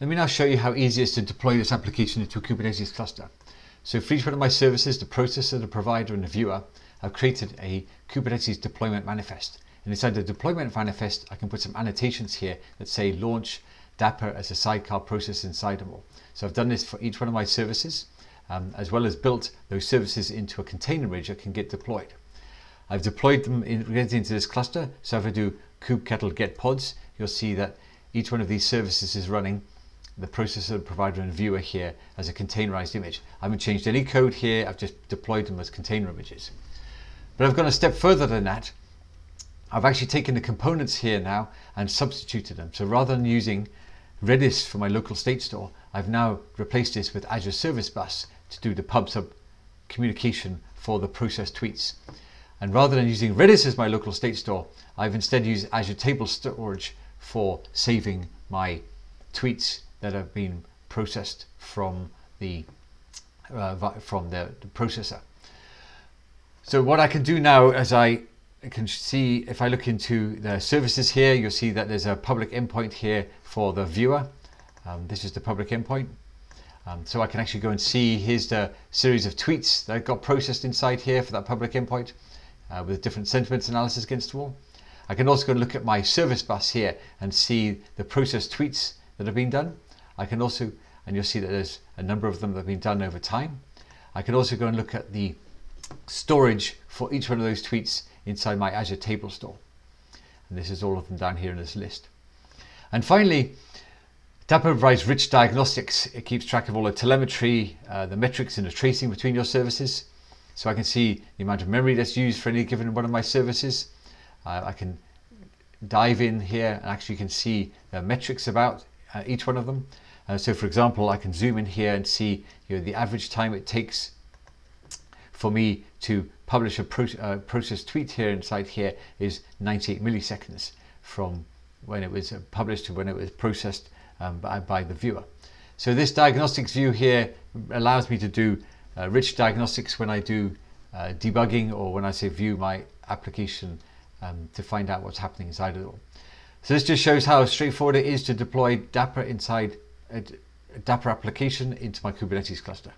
Let me now show you how easy it is to deploy this application into a Kubernetes cluster. So for each one of my services, the processor, the provider and the viewer, I've created a Kubernetes deployment manifest. And inside the deployment manifest, I can put some annotations here that say launch Dapr as a sidecar process inside them all. So I've done this for each one of my services, um, as well as built those services into a container image that can get deployed. I've deployed them in, into this cluster. So if I do kubectl get pods, you'll see that each one of these services is running the processor, provider and viewer here as a containerized image. I haven't changed any code here, I've just deployed them as container images. But I've gone a step further than that. I've actually taken the components here now and substituted them. So rather than using Redis for my local state store, I've now replaced this with Azure Service Bus to do the pub sub communication for the process tweets. And rather than using Redis as my local state store, I've instead used Azure Table Storage for saving my tweets that have been processed from the uh, from the, the, processor. So what I can do now as I can see if I look into the services here you'll see that there's a public endpoint here for the viewer um, this is the public endpoint um, so I can actually go and see here's the series of tweets that got processed inside here for that public endpoint uh, with different sentiments analysis against them all. I can also go and look at my service bus here and see the process tweets that have been done. I can also, and you'll see that there's a number of them that have been done over time. I can also go and look at the storage for each one of those tweets inside my Azure table store. And this is all of them down here in this list. And finally, Dapr provides rich diagnostics. It keeps track of all the telemetry, uh, the metrics and the tracing between your services. So I can see the amount of memory that's used for any given one of my services. Uh, I can dive in here and actually can see the metrics about uh, each one of them. Uh, so for example, I can zoom in here and see you know, the average time it takes for me to publish a pro uh, process tweet here inside here is 98 milliseconds from when it was uh, published to when it was processed um, by, by, the viewer. So this diagnostics view here allows me to do uh, rich diagnostics when I do uh, debugging or when I say view my application um, to find out what's happening inside of it all. So this just shows how straightforward it is to deploy Dapr inside a Dapr application into my Kubernetes cluster.